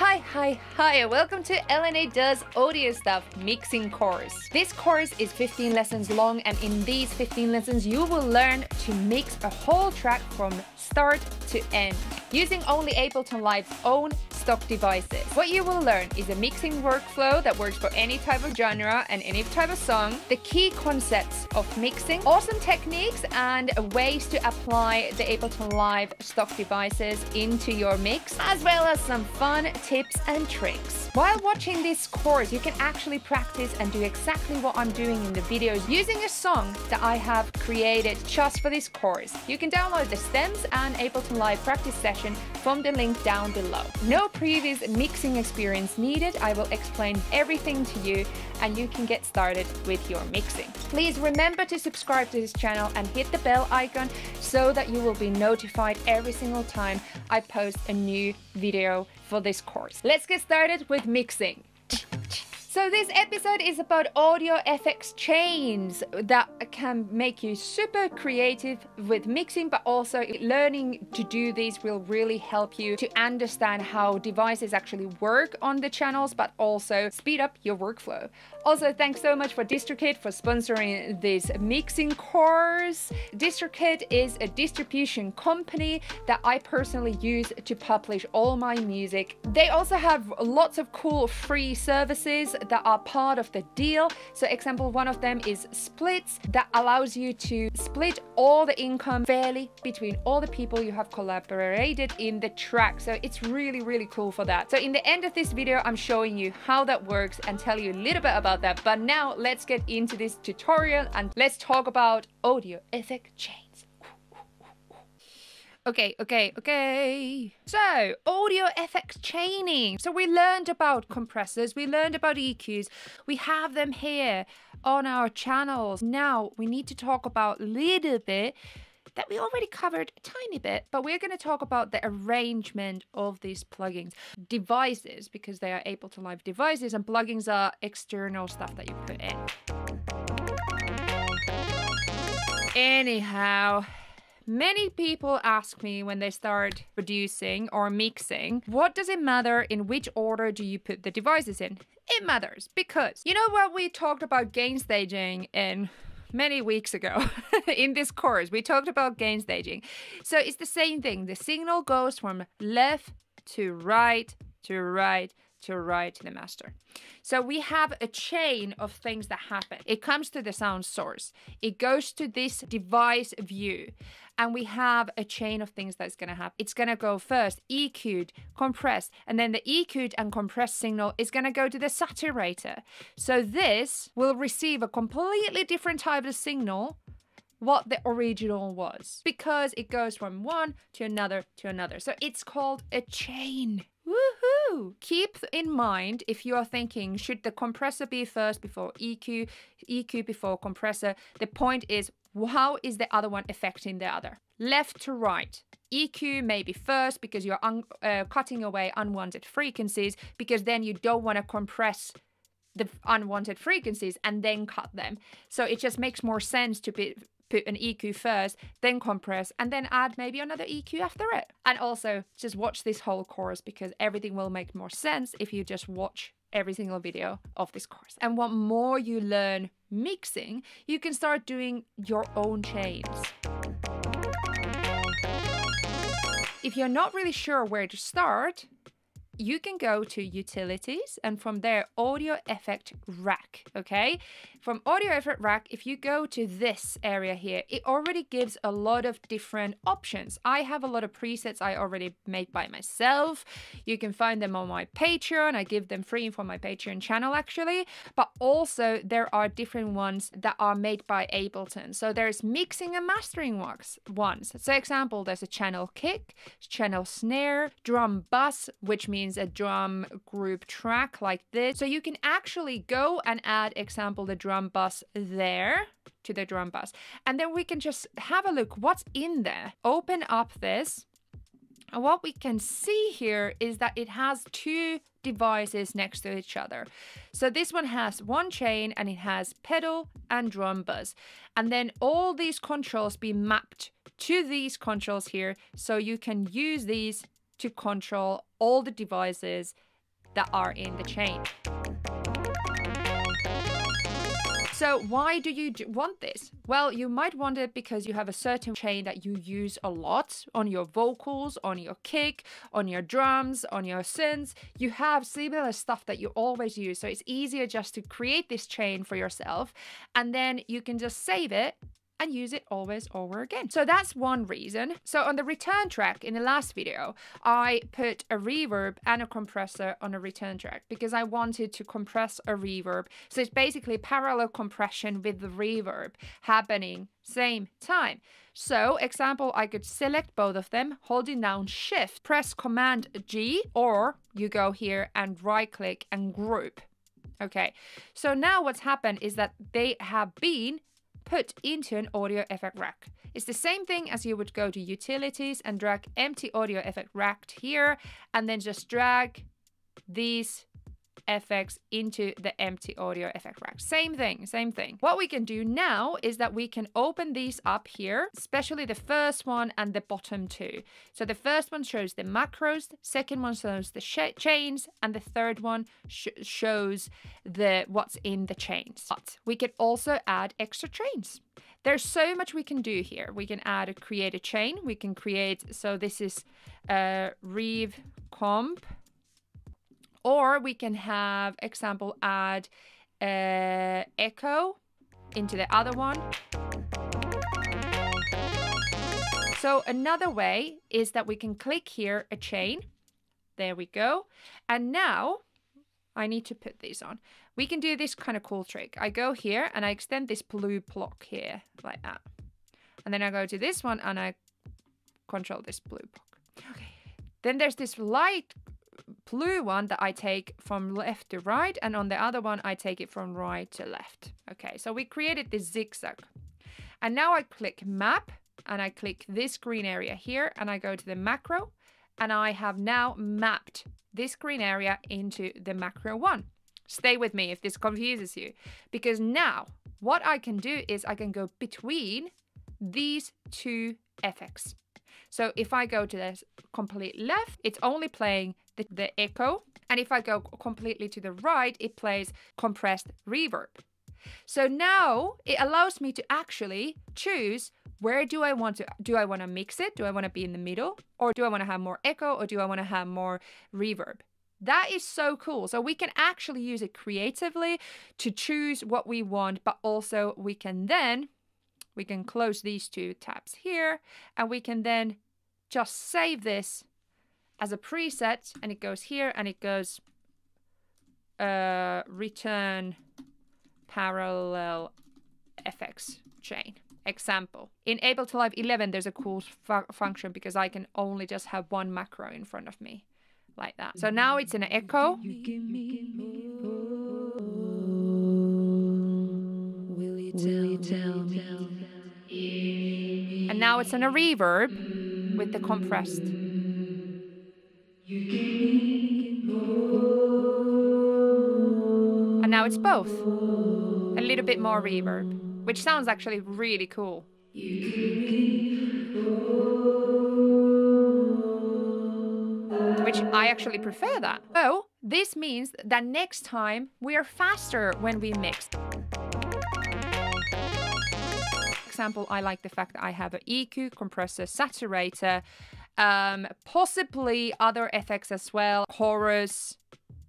Hi, hi, hi, welcome to LNA Does Audio Stuff Mixing course. This course is 15 lessons long, and in these 15 lessons, you will learn to mix a whole track from start to end using only Ableton Live's own stock devices. What you will learn is a mixing workflow that works for any type of genre and any type of song, the key concepts of mixing, awesome techniques, and ways to apply the Ableton Live stock devices into your mix, as well as some fun tips and tricks. While watching this course, you can actually practice and do exactly what I'm doing in the videos using a song that I have created just for this course. You can download the stems and Ableton Live practice session from the link down below. No previous mixing experience needed. I will explain everything to you and you can get started with your mixing. Please remember to subscribe to this channel and hit the bell icon so that you will be notified every single time I post a new video for this course. Let's get started with mixing. So this episode is about audio effects chains that can make you super creative with mixing, but also learning to do these will really help you to understand how devices actually work on the channels, but also speed up your workflow. Also, thanks so much for DistroKid for sponsoring this mixing course. DistroKid is a distribution company that I personally use to publish all my music. They also have lots of cool free services that are part of the deal. So example, one of them is splits that allows you to split all the income fairly between all the people you have collaborated in the track. So it's really, really cool for that. So in the end of this video, I'm showing you how that works and tell you a little bit about that. But now let's get into this tutorial and let's talk about audio effect chains. Okay, okay, okay. So, audio effects chaining. So, we learned about compressors, we learned about EQs, we have them here on our channels. Now, we need to talk about a little bit that we already covered a tiny bit, but we're going to talk about the arrangement of these plugins. Devices, because they are Ableton Live devices, and plugins are external stuff that you put in. Anyhow, Many people ask me when they start producing or mixing, what does it matter in which order do you put the devices in? It matters because you know what we talked about gain staging in many weeks ago in this course. We talked about gain staging. So it's the same thing. The signal goes from left to right to right to right to the master. So we have a chain of things that happen. It comes to the sound source. It goes to this device view and we have a chain of things that's going to happen. It's going to go first EQ'd, compressed, and then the EQ'd and compressed signal is going to go to the saturator. So this will receive a completely different type of signal what the original was because it goes from one to another to another. So it's called a chain. Woohoo! Keep in mind if you are thinking, should the compressor be first before EQ, EQ before compressor? The point is, how is the other one affecting the other? Left to right. EQ maybe first because you're uh, cutting away unwanted frequencies because then you don't want to compress the unwanted frequencies and then cut them. So it just makes more sense to be put an EQ first, then compress, and then add maybe another EQ after it. And also, just watch this whole course because everything will make more sense if you just watch every single video of this course. And what more you learn mixing, you can start doing your own chains. If you're not really sure where to start, you can go to utilities and from there audio effect rack okay? From audio effect rack if you go to this area here it already gives a lot of different options. I have a lot of presets i already made by myself. You can find them on my patreon. I give them free for my patreon channel actually. But also there are different ones that are made by ableton. So there's mixing and mastering ones. So example there's a channel kick channel snare drum bus which means a drum group track like this. So you can actually go and add example the drum bus there to the drum bus. And then we can just have a look what's in there. Open up this. And what we can see here is that it has two devices next to each other. So this one has one chain and it has pedal and drum bus. And then all these controls be mapped to these controls here. So you can use these to control all the devices that are in the chain. So why do you want this? Well, you might want it because you have a certain chain that you use a lot on your vocals, on your kick, on your drums, on your synths. You have similar stuff that you always use. So it's easier just to create this chain for yourself and then you can just save it and use it always over again. So that's one reason. So on the return track in the last video, I put a reverb and a compressor on a return track because I wanted to compress a reverb. So it's basically parallel compression with the reverb happening same time. So example, I could select both of them, holding down shift, press command G, or you go here and right click and group. Okay, so now what's happened is that they have been put into an audio effect rack. It's the same thing as you would go to utilities and drag empty audio effect rack here and then just drag these effects into the empty audio effect rack. Same thing, same thing. What we can do now is that we can open these up here, especially the first one and the bottom two. So the first one shows the macros, second one shows the chains, and the third one sh shows the what's in the chains. But we can also add extra chains. There's so much we can do here. We can add a create a chain. We can create, so this is uh, rev comp or we can have example add uh, echo into the other one. So another way is that we can click here a chain. There we go. And now I need to put these on. We can do this kind of cool trick. I go here and I extend this blue block here like that. And then I go to this one and I control this blue block. Okay. Then there's this light blue one that I take from left to right, and on the other one, I take it from right to left. Okay, so we created this zigzag. And now I click map, and I click this green area here, and I go to the macro, and I have now mapped this green area into the macro one. Stay with me if this confuses you, because now what I can do is I can go between these two effects. So if I go to the complete left, it's only playing the, the echo. And if I go completely to the right, it plays compressed reverb. So now it allows me to actually choose where do I want to do I want to mix it? Do I want to be in the middle? Or do I want to have more echo or do I want to have more reverb? That is so cool. So we can actually use it creatively to choose what we want, but also we can then we can close these two tabs here and we can then just save this as a preset and it goes here and it goes uh, return parallel effects chain example. In Ableton Live 11, there's a cool fu function because I can only just have one macro in front of me like that. So now it's an echo. And now it's in a reverb with the compressed. And now it's both. A little bit more reverb, which sounds actually really cool. Which I actually prefer that. So this means that next time we are faster when we mix. Example, I like the fact that I have an EQ, compressor, saturator, um, possibly other effects as well. Chorus,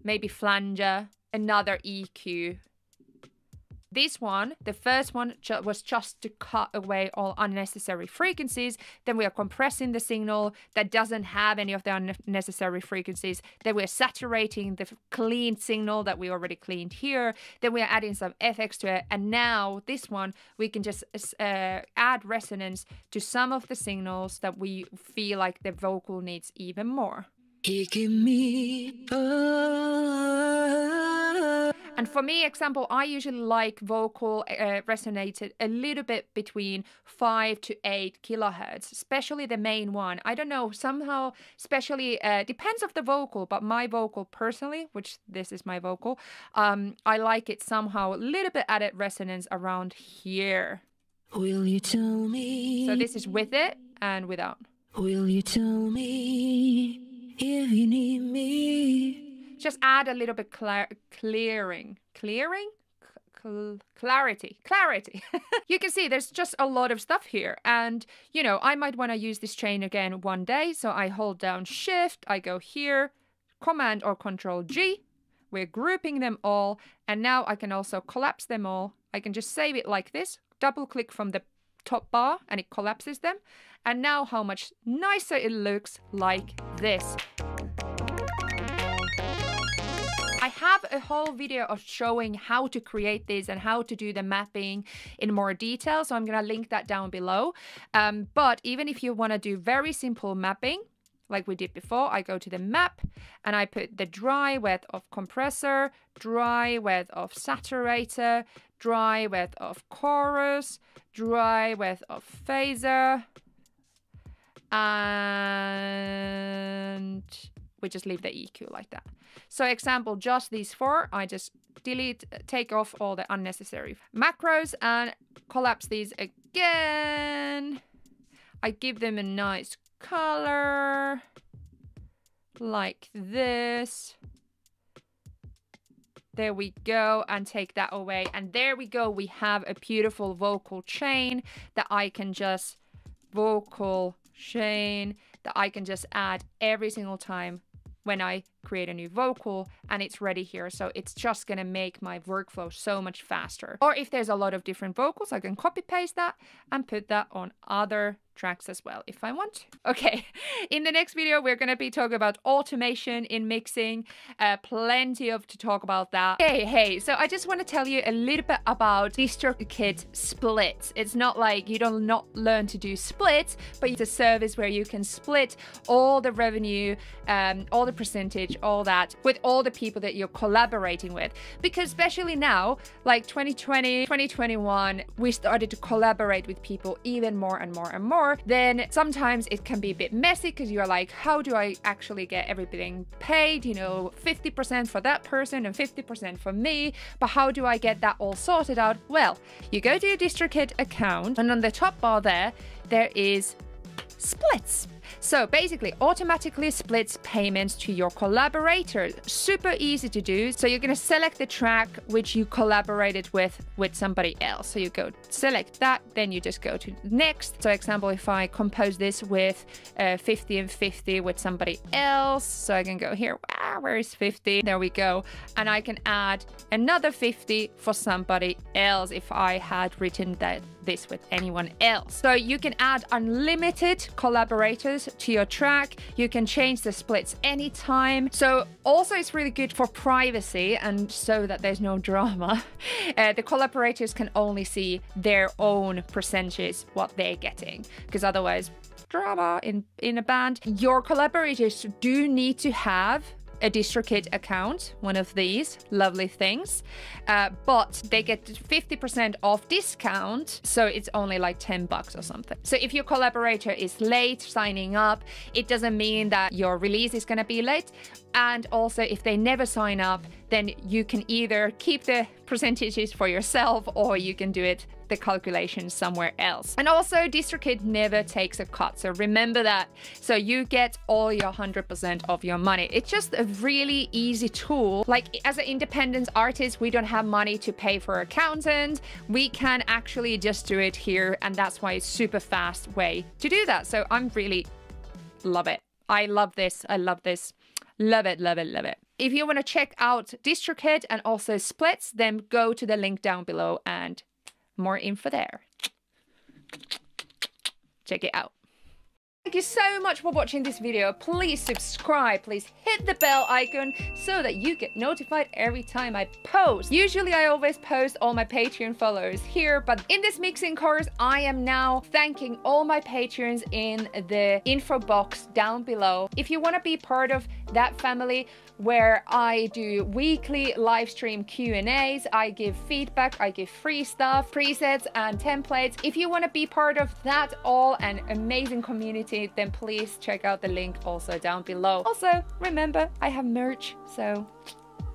maybe flanger, another EQ. This one, the first one ju was just to cut away all unnecessary frequencies. Then we are compressing the signal that doesn't have any of the unnecessary frequencies. Then we are saturating the clean signal that we already cleaned here. Then we are adding some effects to it. And now this one, we can just uh, add resonance to some of the signals that we feel like the vocal needs even more. me and for me, example, I usually like vocal uh, resonated a little bit between five to eight kilohertz, especially the main one. I don't know, somehow, especially uh, depends of the vocal, but my vocal personally, which this is my vocal, um, I like it somehow a little bit added resonance around here. Will you tell me? So this is with it and without. Will you tell me if you need me? Just add a little bit clear clearing. Clearing? Cl clarity clarity. You can see there's just a lot of stuff here. And you know i might want to use this chain again one day. So i hold down shift i go here command or control g. We're grouping them all. And now i can also collapse them all. I can just save it like this double click from the top bar and it collapses them. And now how much nicer it looks like this a whole video of showing how to create this and how to do the mapping in more detail. So I'm going to link that down below. Um, but even if you want to do very simple mapping, like we did before, I go to the map and I put the dry wet of compressor, dry wet of saturator, dry wet of chorus, dry wet of phaser, and we just leave the EQ like that. So example, just these four, I just delete, take off all the unnecessary macros and collapse these again. I give them a nice color like this. There we go, and take that away. And there we go, we have a beautiful vocal chain that I can just, vocal chain, that I can just add every single time when I create a new vocal and it's ready here. So it's just gonna make my workflow so much faster. Or if there's a lot of different vocals, I can copy paste that and put that on other tracks as well if I want. Okay, in the next video, we're going to be talking about automation in mixing, uh, plenty of to talk about that. Hey, hey, so I just want to tell you a little bit about DistroKid splits. It's not like you don't not learn to do splits, but it's a service where you can split all the revenue, um, all the percentage, all that with all the people that you're collaborating with. Because especially now, like 2020, 2021, we started to collaborate with people even more and more and more more, then sometimes it can be a bit messy because you're like, how do I actually get everything paid? You know, 50% for that person and 50% for me. But how do I get that all sorted out? Well, you go to your DistroKid account, and on the top bar there, there is splits. So basically, automatically splits payments to your collaborators. Super easy to do. So you're going to select the track which you collaborated with with somebody else. So you go select that, then you just go to next. So example, if I compose this with uh, 50 and 50 with somebody else, so I can go here, ah, where is 50? There we go. And I can add another 50 for somebody else if I had written that this with anyone else. So you can add unlimited collaborators to your track. You can change the splits anytime. So also it's really good for privacy and so that there's no drama. Uh, the collaborators can only see their own percentages, what they're getting, because otherwise drama in in a band. Your collaborators do need to have a DistroKid account, one of these lovely things, uh, but they get 50% off discount, so it's only like 10 bucks or something. So if your collaborator is late signing up, it doesn't mean that your release is going to be late. And also, if they never sign up, then you can either keep the percentages for yourself or you can do it the calculation somewhere else. And also DistroKid never takes a cut. So remember that. So you get all your 100% of your money. It's just a really easy tool. Like as an independent artist, we don't have money to pay for accountant. We can actually just do it here. And that's why it's super fast way to do that. So I'm really love it. I love this. I love this. Love it, love it, love it. If you want to check out DistroKid and also splits, then go to the link down below and more info there. Check it out. Thank you so much for watching this video. Please subscribe, please hit the bell icon so that you get notified every time I post. Usually I always post all my Patreon followers here, but in this mixing course, I am now thanking all my patrons in the info box down below. If you want to be part of that family, where I do weekly live stream Q&As, I give feedback, I give free stuff, presets and templates. If you want to be part of that all an amazing community, then please check out the link also down below. Also, remember, I have merch, so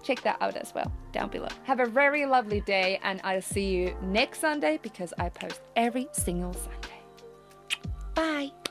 check that out as well down below. Have a very lovely day and I'll see you next Sunday because I post every single Sunday. Bye!